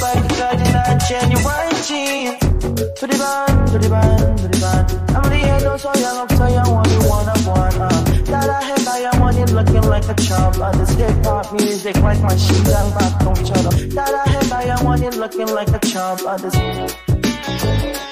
body not genuine jean To the band, to the band, to the band I'm the head of so young, up so young, one, one of one uh. That I have, I am on it looking like a chump uh. This hip hop music like my shit down back, don't shut up That I have, I am on it looking like a chump uh. This